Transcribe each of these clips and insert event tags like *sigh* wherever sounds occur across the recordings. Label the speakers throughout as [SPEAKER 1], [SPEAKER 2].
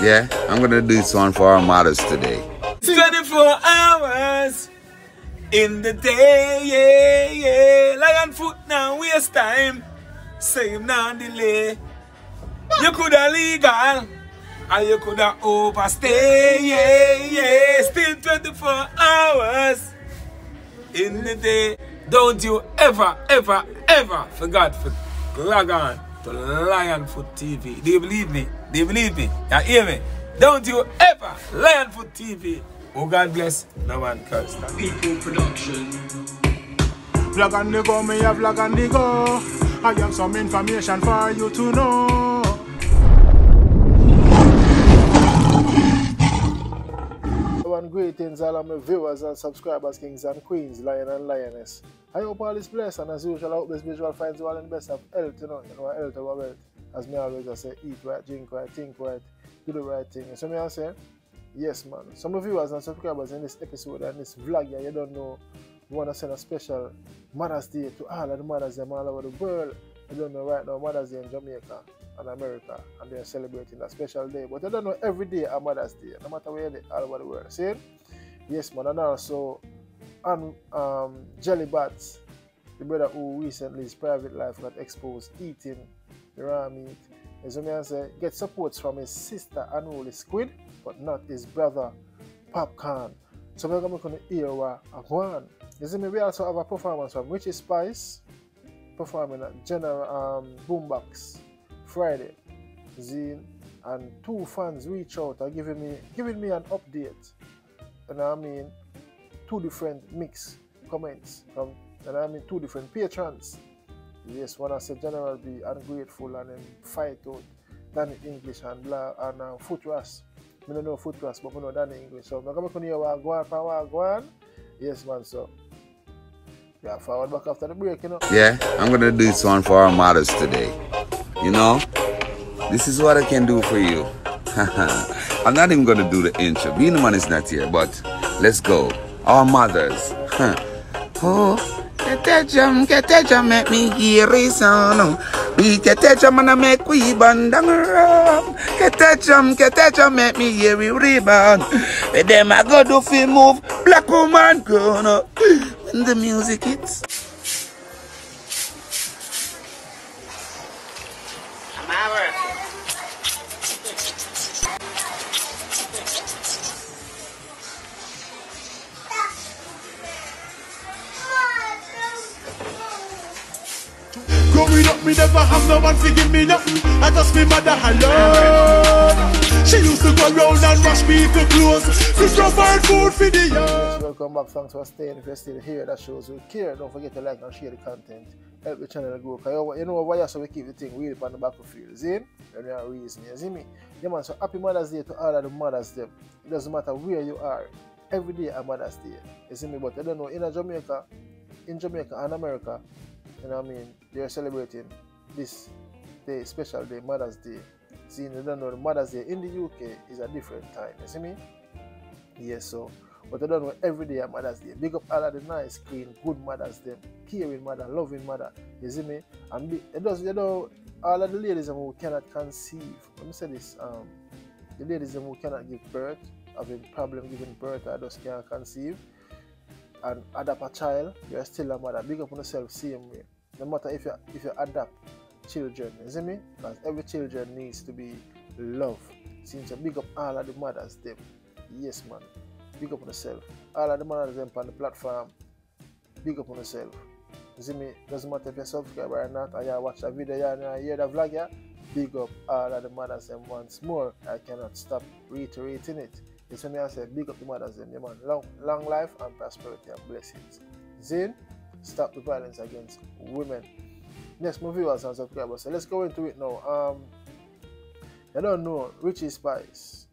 [SPEAKER 1] Yeah, I'm gonna do this one for our mothers today.
[SPEAKER 2] 24 hours in the day, yeah, yeah. Lion foot now waste time. Same now delay. You coulda legal, or you coulda overstay, yeah, yeah. Still 24 hours in the day. Don't you ever, ever, ever forget to log on to Lionfoot TV. Do you believe me? Do you believe me? You hear me? Don't you ever Lionfoot TV. Oh God bless, no one curse.
[SPEAKER 3] People production.
[SPEAKER 4] Vlog on the go, me a vlog on the go. I have some information for you to know. One greetings all of my viewers and subscribers, kings and queens, lion and lioness. I hope all is blessed and as usual, I hope this visual finds you all in the best of health, you know, you know, health over wealth. As me always I say, eat right, drink right, think right, do the right thing. So me I say, yes man. Some of viewers and subscribers in this episode and this vlog here, you don't know, we want to send a special Mother's Day to all of the mothers them all over the world. You don't know right now Mother's Day in Jamaica and America and they're celebrating a special day. But I don't know every day a Mother's Day, no matter where they all over the world. See? Yes man, and also and um, Jelly Bats, the brother who recently his private life got exposed eating the raw meat. As me I say, get supports from his sister Unruly Squid, but not his brother Popcaan. So we're going to hear what want. You see we also have a performance from Richie Spice performing at General um, Boombox Friday. Zine and two fans reach out and giving me giving me an update. You And I mean two different mix comments from and I mean two different patrons. Yes, one I said General be ungrateful and then fight out Danny English and blah and um, foot rust. I don't know foot rust, but I know Danny English. So I'm going to hear what go on what go on. Yes man, so yeah, forward back after the break, you know.
[SPEAKER 1] Yeah, I'm gonna do this one for our mothers today. You know, this is what I can do for you. *laughs* I'm not even gonna do the intro. Being the man is not here, but let's go. Our mothers. *laughs* oh, get that jam, get that jam, make me hear a sound. We get that jam and I make we rum. Get that jam, get that jam, make me hear we rebound. With them I go do fi move, black woman gonna. When the music hits.
[SPEAKER 4] Growing up, me never have no one to give me nothing. I just me mother alone. She used to go round and wash people clothes. To provide food for the young. Welcome back. Thanks for staying. If you're still here, that shows you care. Don't forget to like and share the content. Help the channel grow. Cause you know why so we keep the thing real on the battlefield. See? And there are reason. You see me? Yeah, man. So happy Mother's Day to all of the mothers. Them. It doesn't matter where you are. Every day a Mother's Day. You see me? But I don't know. In Jamaica, in Jamaica and America, you know what I mean? They're celebrating this day, special day, Mother's Day. See, you don't know the Mother's Day in the UK is a different time. You see me? Yes, so but I don't know every day at Mother's Day. Big up all of the nice, clean, good mothers, them caring mother, loving mother. You see me? And be, it does you know all of the ladies who cannot conceive. Let me say this, um the ladies who cannot give birth, having a problem giving birth or just can't conceive and adopt a child, you're still a mother. Big up on yourself same way. No matter if you if you adopt children, you see me? Because every children needs to be loved. Since you big up all of the mothers them. Yes man. Big up on yourself. All of the mothers them on the platform. Big up on yourself. You see me? Doesn't matter if you're subscriber or not, or you watch the video and you hear the vlog yeah. Big up all of the mothers them once more. I cannot stop reiterating it. It's when I say big up the mothers them, yeah, man. Long, long life and prosperity and blessings. Zin, stop the violence against women. Next, my viewers and subscribers. So let's go into it now. Um, I don't know Richie Spice,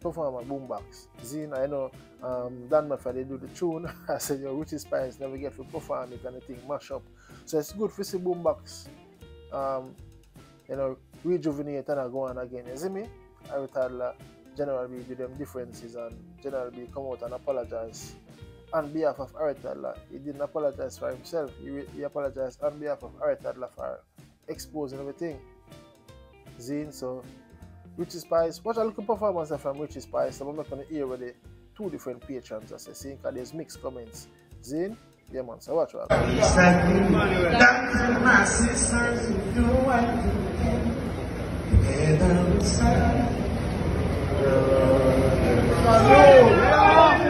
[SPEAKER 4] perform performer Boombox. Zin, I know um, Dan Murphy they do the tune. *laughs* I said, yo, Richie Spice never get to perform it and the thing mash up. So it's good for see Boombox. Um, you know, rejuvenate and I go on again. You see me? I retired General B do them differences and General B come out and apologize on behalf of Aretadla. He didn't apologize for himself. He, he apologized on behalf of Aretadla for exposing everything. Zine, so Richie Spice. Watch a little performance from Richie Spice. I'm not gonna hear with the two different patrons. I see, because there's mixed comments. Zin, yeah, man. So watch what.
[SPEAKER 5] Dancing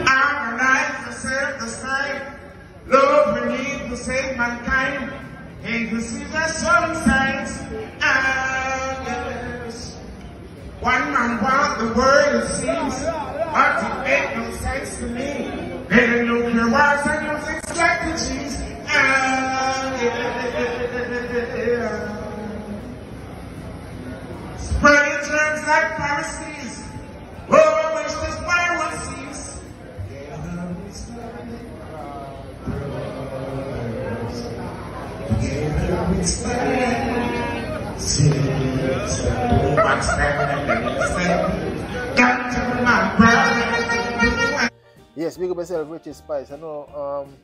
[SPEAKER 5] Harmonize to. Love we need to save mankind. And see the. One man the world seems. Make no sense to me. And the nuclear wars and strategies. Germs like Pharisees. Oh, wish this fire will cease. Together we stand. Together we stand. Together we stand. Got to my brother.
[SPEAKER 4] Yes, big up yourself, Richie Spice. I know um,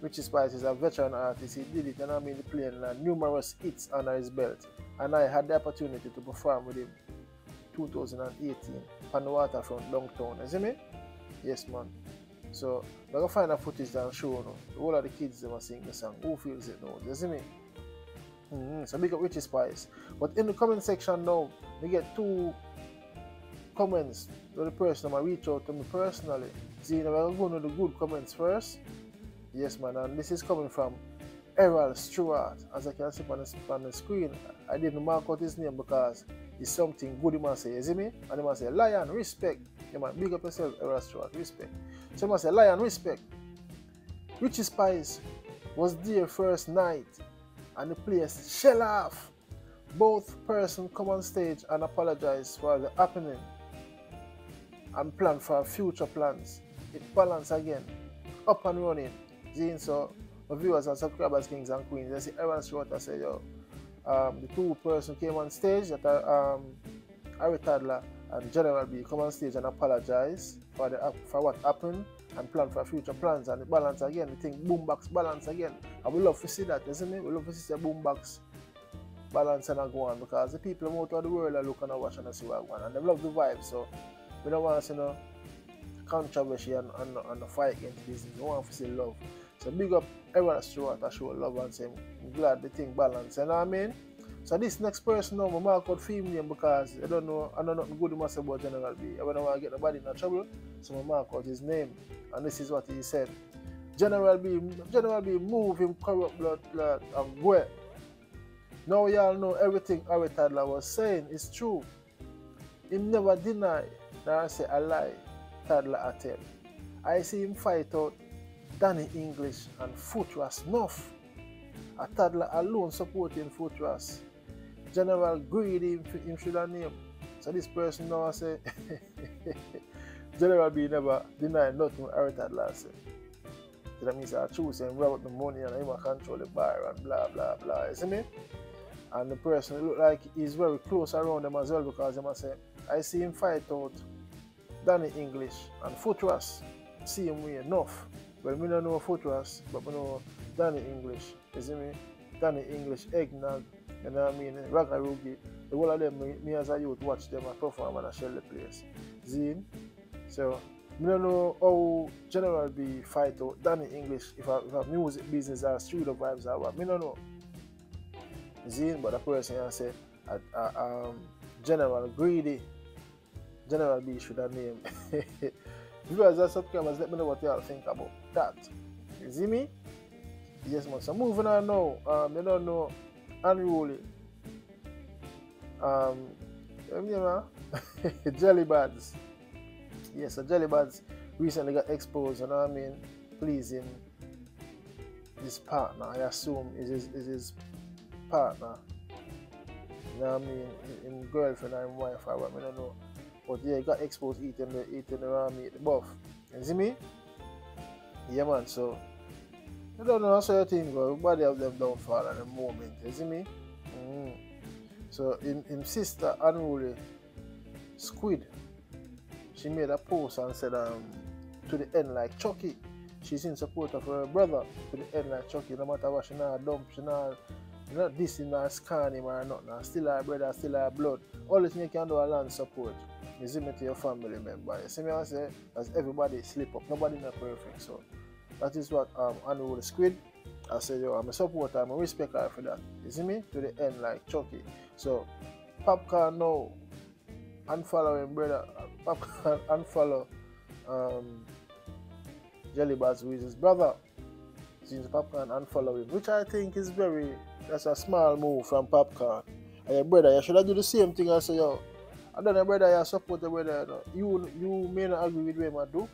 [SPEAKER 4] Richie Spice is a veteran artist. He did it, and I mean, playing uh, numerous hits under his belt. And I had the opportunity to perform with him 2018 on the waterfront downtown. You see me? Yes, man. So, I'm going to find a footage and show you. All of the kids they were sing the song. Who feels it now? You see me? Mhm. So, big up Richie Spice. But in the comment section now, we get two comments to the person who reach out to me personally. See, we're going to the good comments first. Yes, man, and this is coming from Errol Stewart. As I can see on the, on the screen, I didn't mark out his name because it's something good he must say. You see me? And he must say, Lion, respect. You man, big up yourself, Errol Stewart, respect. So he must say, Lion, respect. Richie Spice was there first night and the place shell off. Both person come on stage and apologize for the happening and plan for future plans. It balance again, up and running. Seeing so viewers and subscribers, kings and queens, they see Aaron Stewart I say, yo, um, the two person came on stage that are um, Harry Tadler and General B come on stage and apologize for the for what happened and plan for future plans and the balance again. The thing boombox balance again. And we love to see that, isn't it? We love to see the boombox balance and I go on because the people out of the world are looking and watching and see what going on. And they love the vibe, so we don't want to see no controversy and, and, and fight against business. We want to see love. So big up everyone that's Stewart I show love and say I'm glad the thing balance. You know what I mean? So this next person now, I mark out film name because I don't know I don't know good must about General B. I don't want to get nobody in trouble, so I mark out his name. And this is what he said. General B General B move him corrupt blood blood and go. Now y'all know everything Harry Tadler was saying is true. He never deny I say a lie, Tadler I tell. I see him fight out Danny English and Footras Nuff. A Tadler alone supporting Footras. General Greedy him, him should have name. So this person now say *laughs* General B never deny nothing Harry Tadler say. So that means I choose him rob the money and him a control the bar and blah blah blah. See me? And the person look like he's very close around them as well because they must say, I see him fight out Danny English and Footras. See him way enough. Well, we don't know Footras, but we know Danny English. You see me? Danny English, Eggnog, you know what I mean? Ragarugi. The whole of them, me, me as a youth watch them and perform and I shell the place. Zine. So, we don't know how General B fight out Danny English if if a music business or studio vibes or what. Me don't know. Zine, but the person here say, uh, uh, um, General Greedy. General B should have named. *laughs* Viewers and subscribers, let me know what y'all think about that. You see me? Yes, man. So moving on now. Um, you don't know unruly. Um, you know, *laughs* Jelly Buds. Yes, so Jelly recently got exposed, you know what I mean? Pleasing his partner, I assume is his, is his partner. You know what I mean? In girlfriend and wife, or what, I don't know. But yeah, he got exposed eating the eating the raw meat, the buff. You see me? Yeah man, so I don't know how your you think but everybody have them downfall at the moment, you see me? mm So in in sister unruly squid, she made a post and said um to the end like Chucky. She's in support of her brother to the end like Chucky, no matter what she not dump, she not not this in not scan him or nothing. Still our brother, still our blood. All the thing you can do is land support. You see me to your family member. You see me I say, as everybody slip up. Nobody not perfect. So that is what um the squid. I said, yo, I'm a supporter, I'm a respect her for that. You see me? To the end, like Chucky. So Popcaan now unfollow him brother. Popcaan *laughs* unfollow um Jelly Bars who is his brother. Since Popcaan unfollow him, which I think is very that's a small move from Popcaan. And your brother, you should have do the same thing I say, yo. I don't know brother, you support the brother. You you may not agree with what I do.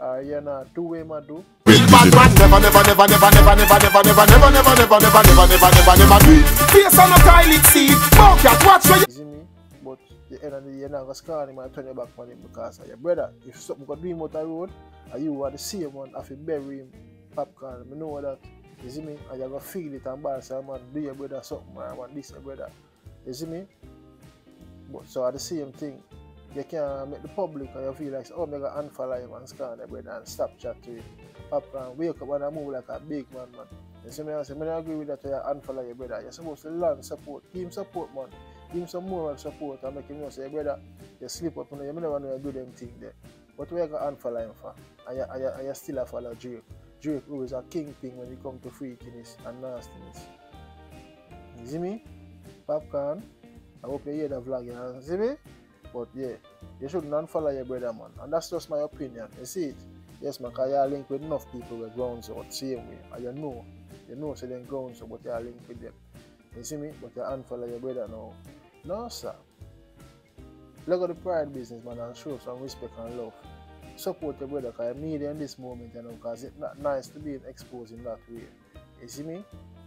[SPEAKER 4] Uh, you not do what I do.
[SPEAKER 6] Bad man never, never, never, never, never, never, never, never, never, never, never, never, never, never, never, never do it. Face on a toilet seat. Fuck that, watch where you
[SPEAKER 4] You see me? But the end of the day, you're not gonna scar him and turn your back on him because of your brother. If something got do him out the road, and you are the same one, have to bury him, Popcaan. I know that. You see me? And you're gonna feel it and bad, say, man, do your brother something, man. Want this, your brother. You see me? But so at the same thing, you can make the public and you feel like, oh, I'm gonna unfollow him and scan your brother and stop chat to him. Popcaan, wake up and move like a big man, man. You see me? I say, I agree with that. You unfollow your brother. You're supposed to learn support. Give him support, man. Give him some moral support and make him know, say, brother, you sleep up, you, know, you never know you do them thing there. But where you going to unfollow him for? And you, and, you, and you still follow Drake. Drake, who is a kingpin when it comes to freakiness and nastiness. You see me? Popcaan. I hope you hear the vlog, you know? See me? But yeah, you shouldn't unfollow your brother, man. And that's just my opinion. You see it? Yes, man, because you're linked with enough people with grounds out same way. And you know, you know, so then grounds out, but you're linked with them. You see me? But you unfollow your brother now. No, sir. Look at the pride business, man, and show some respect and love. Support your brother, because you need it in this moment, you know, because it's not nice to be exposed in that way. You see me?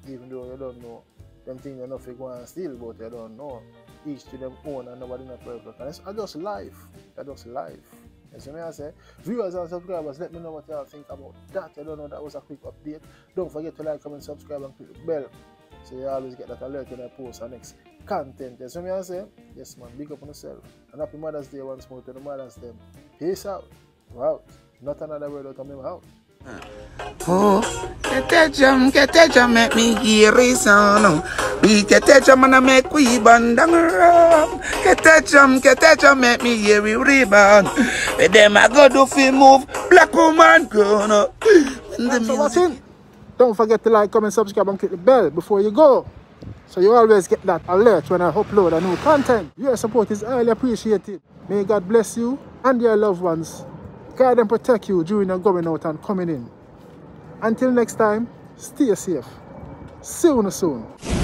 [SPEAKER 4] Even though you don't know them things you know if you go and steal, but you don't know. Each to them own and nobody not perfect. And it's I just life. It's just life. You see me I say? Viewers and subscribers, let me know what y'all think about that. I don't know that was a quick update. Don't forget to like, comment, subscribe and click the bell. So you always get that alert when I post our next content. You see me I say? Yes man, big up on yourself. And happy Mother's Day once more to the mothers them. Peace out. Wow. Not another word out of my mouth.
[SPEAKER 1] Oh, get that jam, get that jam, make me hear it sound. We get that jam and I make we rum. Get that jam, get that jam, make me hear it rebound. With them I go do fi move, black woman grown up. And the
[SPEAKER 4] Thanks for watching. Don't forget to like, comment, subscribe, and click the bell before you go. So you always get that alert when I upload a new content. Your support is highly appreciated. May God bless you and your loved ones. Guide and protect you during your going out and coming in. Until next time, stay safe. See you soon.